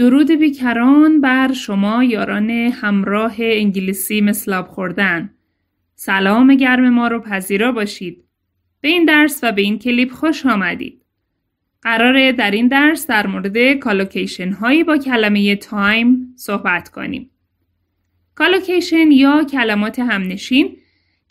درود بیکران بر شما یاران همراه انگلیسی مثل آب خوردن. سلام گرم ما رو پذیرا باشید. به این درس و به این کلیپ خوش آمدید. قراره در این درس در مورد collocation هایی با کلمه time صحبت کنیم. collocation یا کلمات همنشین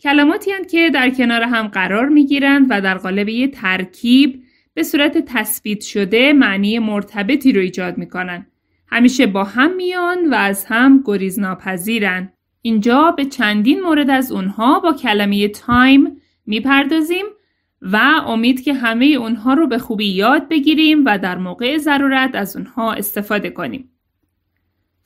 کلماتی هستند که در کنار هم قرار می گیرند و در قالب یک ترکیب به صورت تثبیت شده معنی مرتبطی رو ایجاد می کنند. همیشه با هم میان و از هم گریز ناپذیرن. اینجا به چندین مورد از اونها با کلمه time می‌پردازیم و امید که همه اونها رو به خوبی یاد بگیریم و در موقع ضرورت از اونها استفاده کنیم.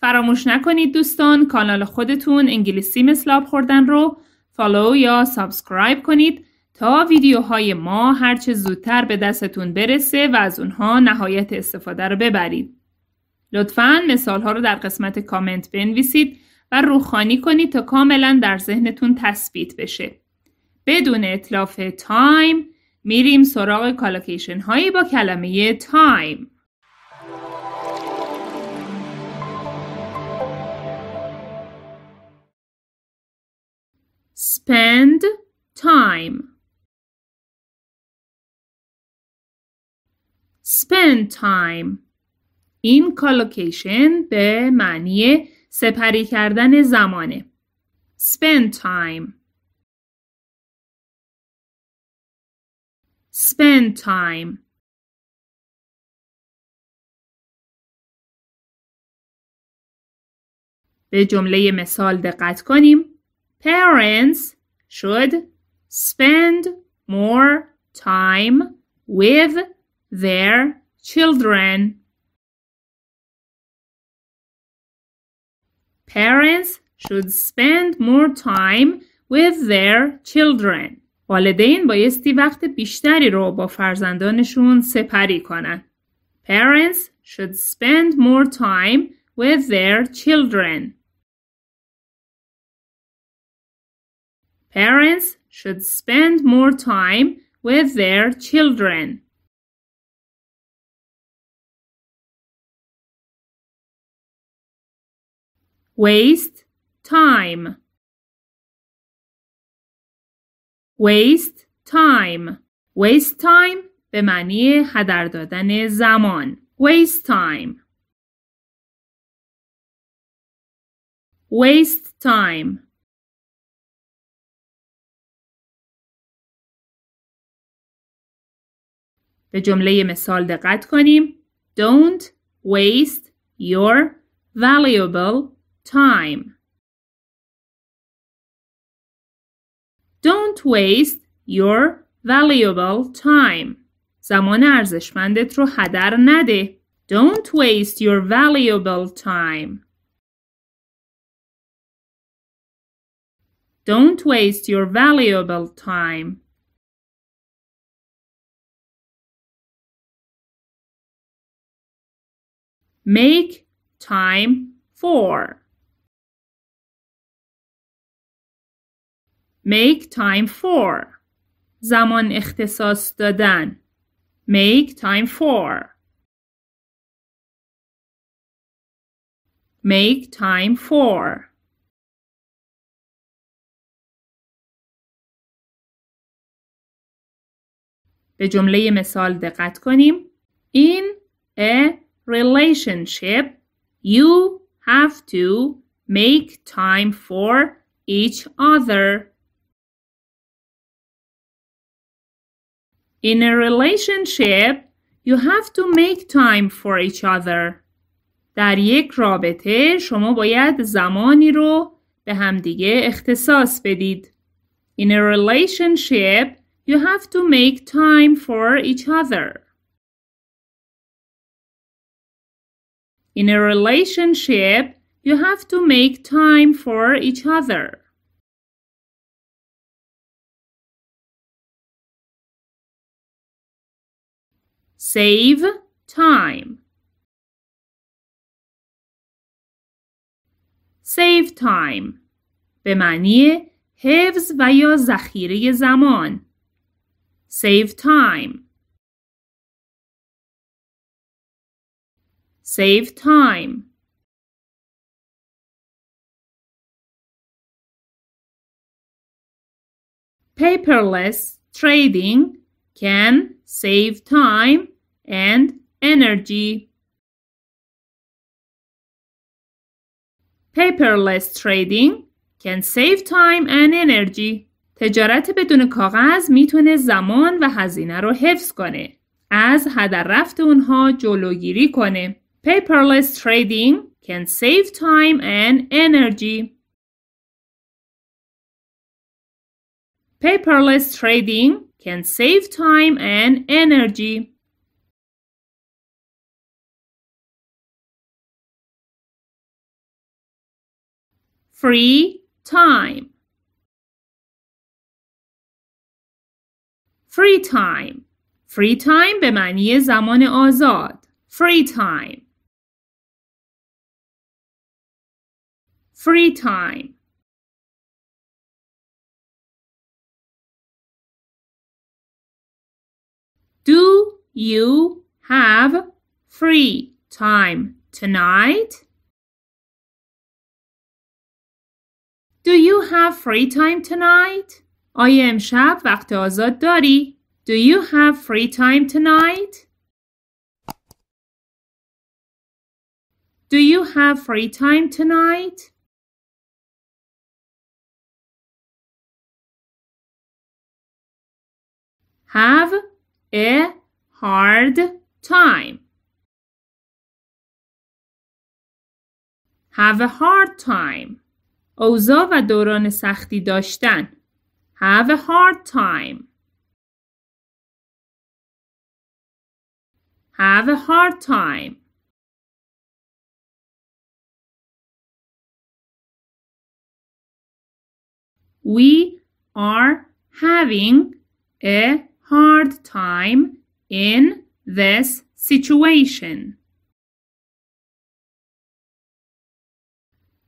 فراموش نکنید دوستان کانال خودتون انگلیسی مثل آب خوردن رو follow یا subscribe کنید تا ویدیوهای ما هرچه زودتر به دستتون برسه و از اونها نهایت استفاده رو ببرید. لطفا مثال ها رو در قسمت کامنت بنویسید و روخوانی کنید تا کاملا در ذهنتون تثبیت بشه. بدون اتلاف time میریم سراغ collocation هایی با کلمه time. spend time spend time این کالوکیشن به معنی سپری کردن زمانه. spend time spend time به جمله مثال دقت کنیم. Parents should spend more time with their children. Parents should spend more time with their children. والدین بایستی وقت بیشتری رو با فرزندانشون سپری کنن. Parents should spend more time with their children. Parents should spend more time with their children. waste time waste time waste time به معنی هدر دادن زمان waste time waste time به جمله مثال دقت کنیم Don't waste your valuable time. Don't waste your valuable time. زمان ارزشمندت رو هدر نده. Don't waste your valuable time. Don't waste your valuable time. Make time for. Make time for. زمان اختصاص دادن. Make time for. Make time for. به جمله مثال دقت کنیم. In a relationship, you have to make time for each other. In a relationship, you have to make time for each other. در یک رابطه شما باید زمانی رو به همدیگه اختصاص بدید. In a relationship, you have to make time for each other. In a relationship, you have to make time for each other. Save time. Save time به معنی حفظ و یا ذخیره زمان. Save time. save time. Paperless trading can save time and energy. Paperless trading can save time and energy. تجارت بدون کاغذ می‌تونه زمان و هزینه رو حفظ کنه. از هدر رفت اونها جلوگیری کنه. Paperless trading can save time and energy. Paperless trading can save time and energy. Free time. Free time. Free time به معنی زمان آزاد. Free time. Free time. Do you have free time tonight? Do you have free time tonight? آیا امشب وقت آزاد داری؟ Do you have free time tonight? Do you have free time tonight? Have a hard time. Have a hard time. اوضاع و دوران سختی داشتن. Have a hard time. Have a hard time. We are having a hard time in this situation.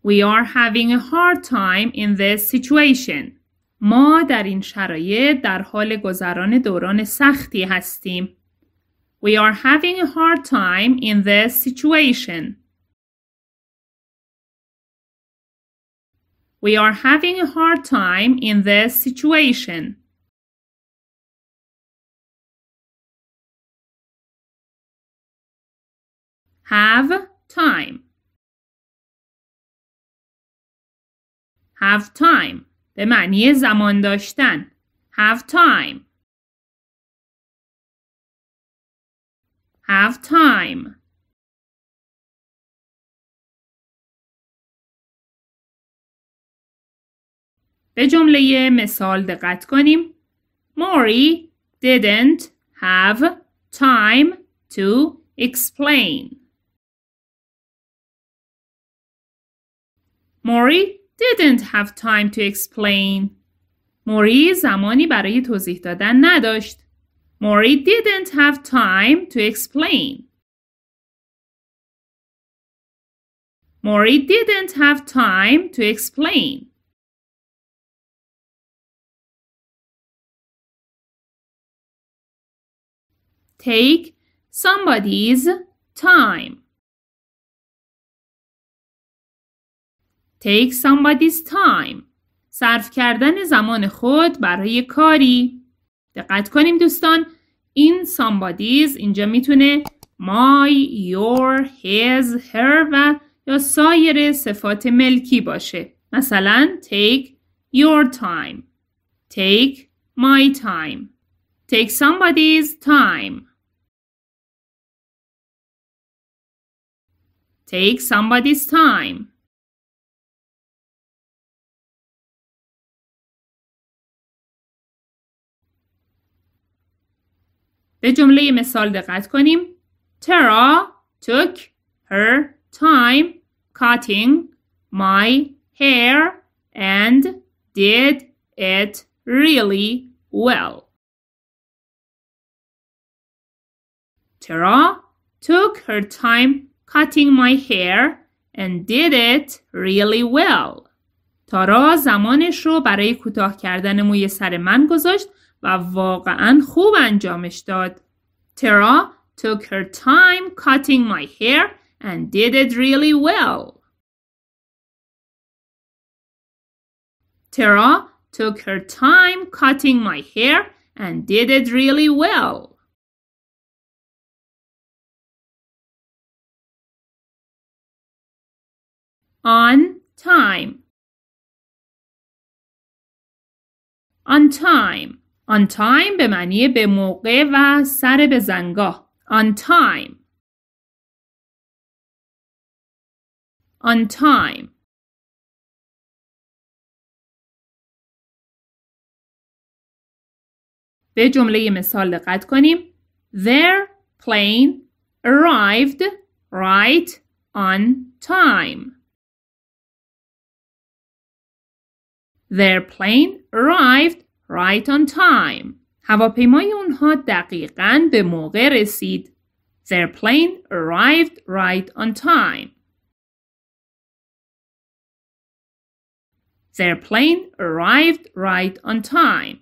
We are having a hard time in this situation. ما در این شرایط در حال گذران دوران سختی هستیم. We are having a hard time in this situation. We are having a hard time in this situation. Have time. Have time. به معنی زمان داشتن. Have time. Have time. به جمله مثال دقت کنیم. Maury didn't have time to explain. Maury didn't have time to explain. موری زمانی برای توضیح دادن نداشت. موری didn't have time to explain. موری didn't have time to explain. Take somebody's time. Take somebody's time. صرف کردن زمان خود برای کاری. دقت کنیم دوستان این somebody's اینجا می‌تونه my, your, his, her و یا سایر صفات ملکی باشه. مثلا take your time. Take my time. Take somebody's time. Take somebody's time. به جمله مثال دقت کنیم. Tara took her time cutting my hair and did it really well. Tara took her time cutting my hair and did it really well. تارا زمانش رو برای کوتاه کردن موی سر من گذاشت و واقعا خوب انجامش داد. Tara took her time cutting my hair and did it really well. Tara took her time cutting my hair and did it really well. On time. On time. On time به معنی به موقع و سر به زنگاه. On time. On time. به جمله مثال دقت کنیم. Their plane arrived right on time. Their plane arrived right on time. هواپیمای اونها دقیقاً به موقع رسید. Their plane arrived right on time. Their plane arrived right on time.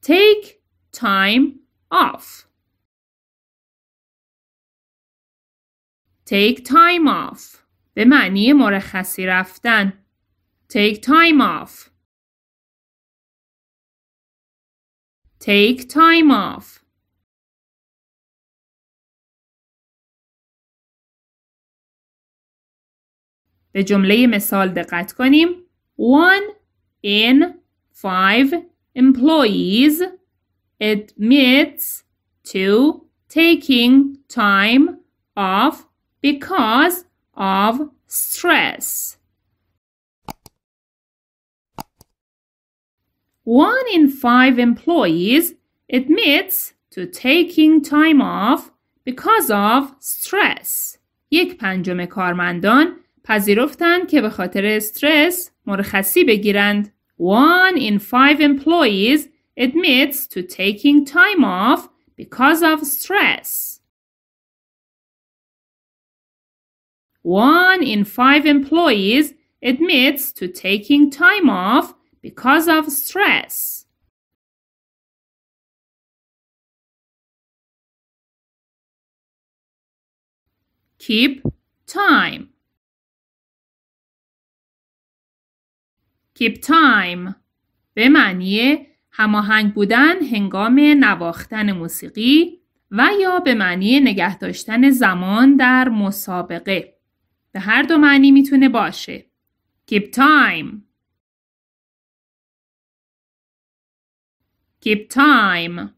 Take time off. Take time off. به معنی مرخصی رفتن. Take time off. Take time off. به جمله مثال دقت کنیم. One in five employees admits to taking time off because of stress. One in five employees admits to taking time off because of stress. یک پنجم کارمندان پذیرفتند که به خاطر استرس مرخصی بگیرند. One in five employees admits to taking time off because of stress. One in five employees admits to taking time off because of stress. Keep time. Keep time به معنی هماهنگ بودن هنگام نواختن موسیقی و یا به معنی نگه داشتن زمان در مسابقه. به هر دو معنی می‌تونه باشه. Keep time. Keep time.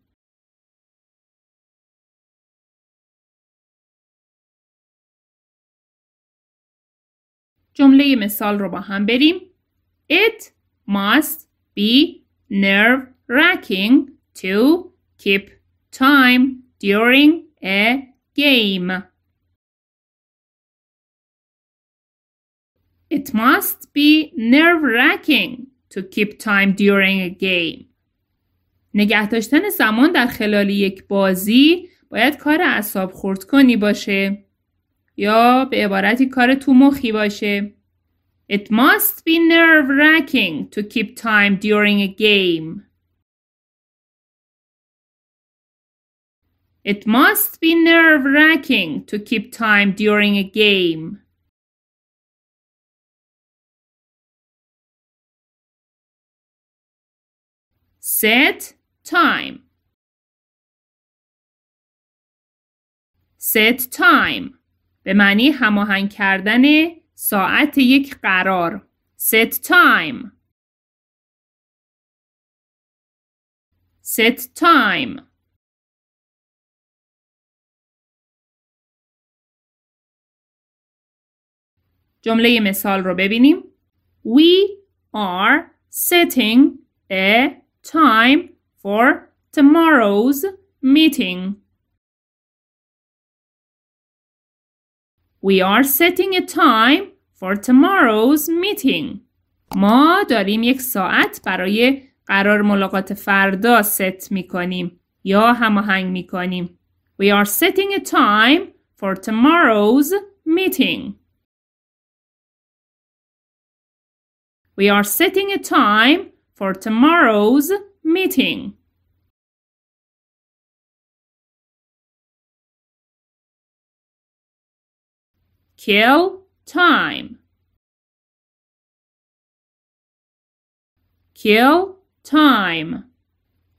جمله مثال رو با هم بریم. It must be nerve-wracking to keep time during a game. It must be nerve-wracking to keep time during a game. نگه داشتن زمان در خلال یک بازی باید کار اعصاب خورد کنی باشه یا به عبارتی کار تو مخی باشه. It must be nerve-wracking to keep time during a game. It must be nerve-wracking to keep time during a game. Set time. Set time به معنی هماهنگ کردن ساعت یک قرار. Set time. Set time. جمله مثال رو ببینیم. We are setting a time for tomorrow's meeting. We are setting a time for tomorrow's meeting. ما داریم یک ساعت برای قرار ملاقات فردا ست می کنیم یا هماهنگ می کنیم. We are setting a time for tomorrow's meeting. We are setting a time for tomorrow's meeting. Kill time. Kill time.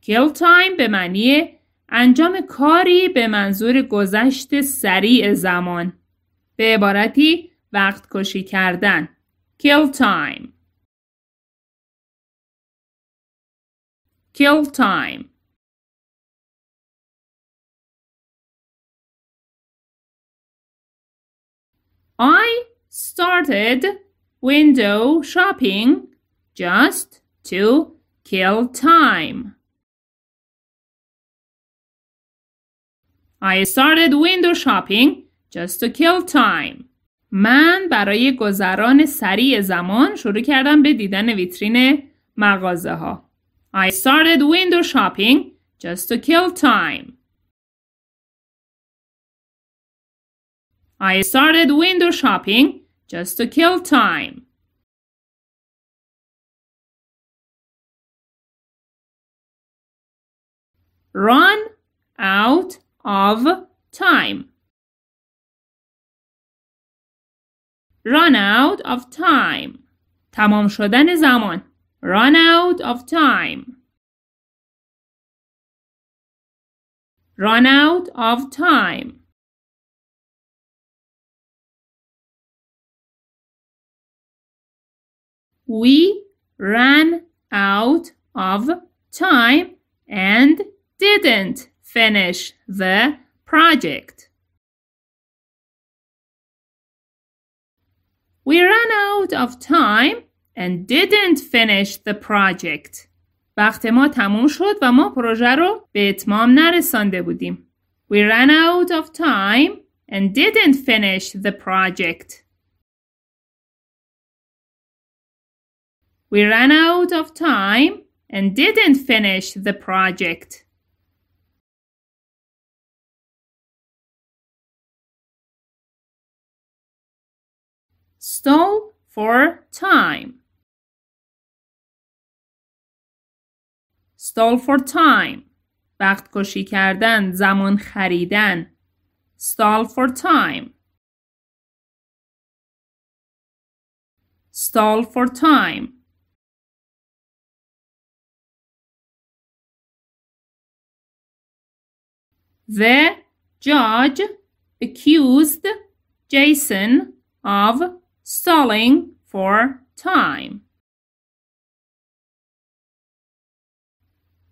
Kill time به معنی انجام کاری به منظور گذشت سریع زمان. به عبارتی وقت کشی کردن. Kill time. Kill time I started window shopping just to kill time. I started window shopping just to kill time. من برای گذران سریع زمان شروع کردم به دیدن ویترین مغازه ها. I started window shopping just to kill time. I started window shopping just to kill time. Run out of time. Run out of time. تمام شدن زمان. Run out of time. Run out of time. We ran out of time and didn't finish the project. We ran out of time and didn't finish the project. وقت ما تموم شد و ما پروژه رو به اتمام نرسانده بودیم. We ran out of time and didn't finish the project. We ran out of time and didn't finish the project. Stall for time. Stall for time. وقت کشی کردن، زمان خریدن. Stall for time. Stall for time. The judge accused Jason of stalling for time.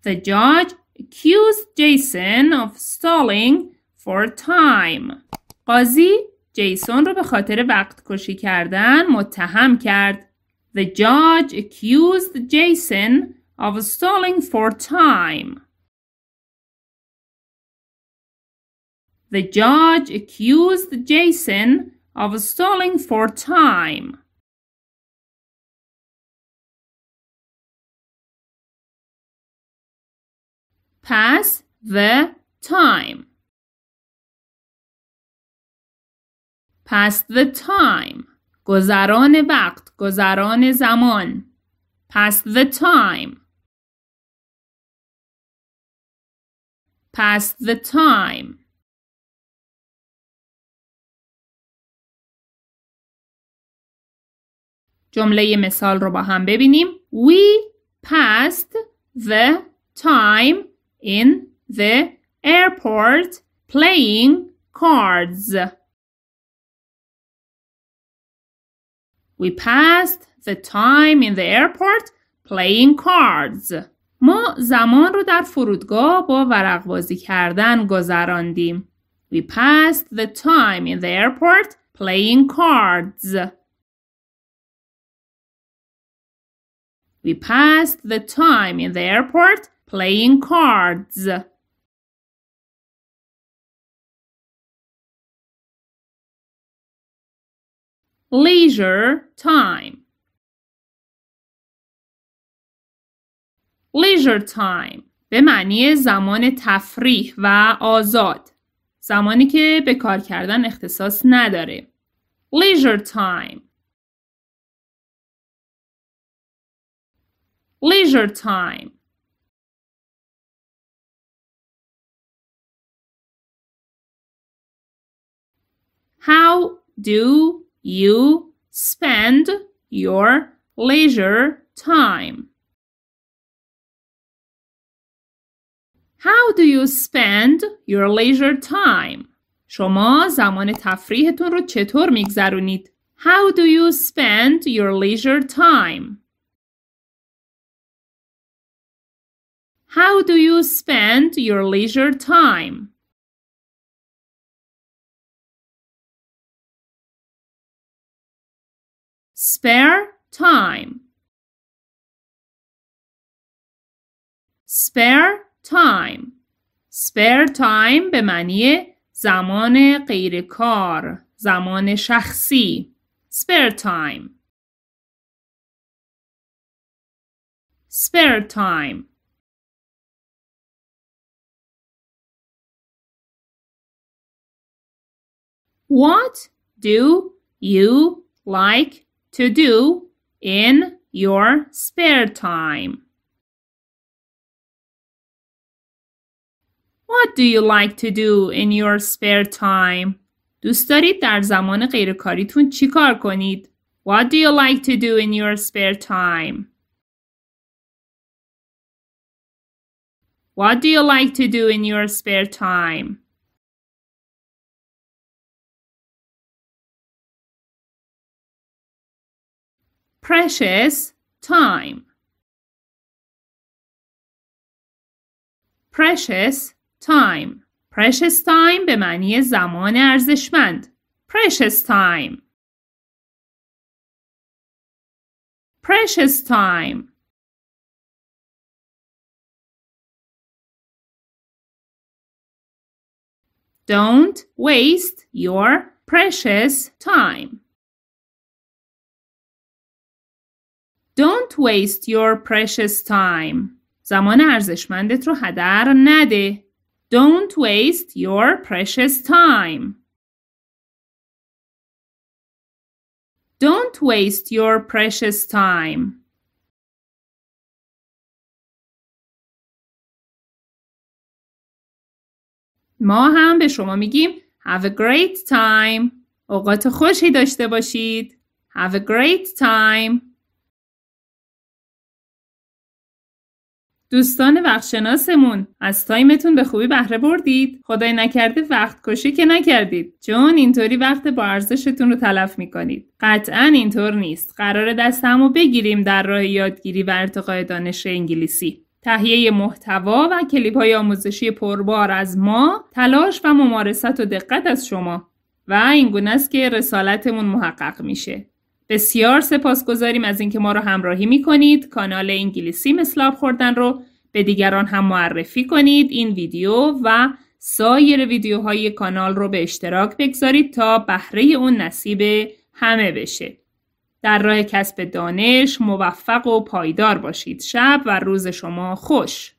The judge accused Jason of stalling for time. قاضی جیسون رو به خاطر وقت کشی کردن متهم کرد. The judge accused Jason of stalling for time. The judge accused Jason of stalling for time. Pass the time. Pass the time. گذران وقت، گذران زمان. Pass the time. Pass the time. جمله مثال رو با هم ببینیم. We passed the time in the airport playing cards. We passed the time in the airport playing cards. ما زمان رو در فرودگاه با ورق بازی کردن گذراندیم. We passed the time in the airport playing cards. We passed the time in the airport playing cards. Leisure time. Leisure time به معنی زمان تفریح و آزاد. زمانی که به کار کردن اختصاص نداره. Leisure time. leisure time. How do you spend your leisure time? How do you spend your leisure time? شما زمان تفریحتون رو چطور میگذرونید؟ How do you spend your leisure time? How do you spend your leisure time? Spare time. Spare time. Spare time به معنی زمان غیر کار، زمان شخصی. Spare time. Spare time. What do you like to do in your spare time? What do you like to do in your spare time? دوست دارید در زمان غیرکاریتون چی کار کنید؟ What do you like to do in your spare time? What do you like to do in your spare time? precious time precious time precious time به معنی زمان ارزشمند precious time precious time Don't waste your precious time. Don't waste your precious time. زمان ارزشمندت رو هدر نده. Don't waste your precious time. Don't waste your precious time. ما هم به شما میگیم Have a great time. اوقات خوشی داشته باشید. Have a great time. دوستان وقتشناسمون از تایمتون به خوبی بهره بردید. خدای نکرده وقت کشی که نکردید. چون اینطوری وقت با ارزشتون رو تلف می‌کنید. قطعا اینطور نیست. قرار دست همو بگیریم در راه یادگیری و ارتقای دانش انگلیسی. تهیه محتوا و کلیپ های آموزشی پربار از ما تلاش و ممارست و دقت از شما. و این گونه است که رسالتمون محقق میشه. بسیار سپاسگزاریم از اینکه ما رو همراهی می کنید. کانال انگلیسی مثل خوردن رو به دیگران هم معرفی کنید. این ویدیو و سایر ویدیوهای کانال رو به اشتراک بگذارید تا بهره اون نصیب همه بشه. در راه کسب دانش موفق و پایدار باشید. شب و روز شما خوش.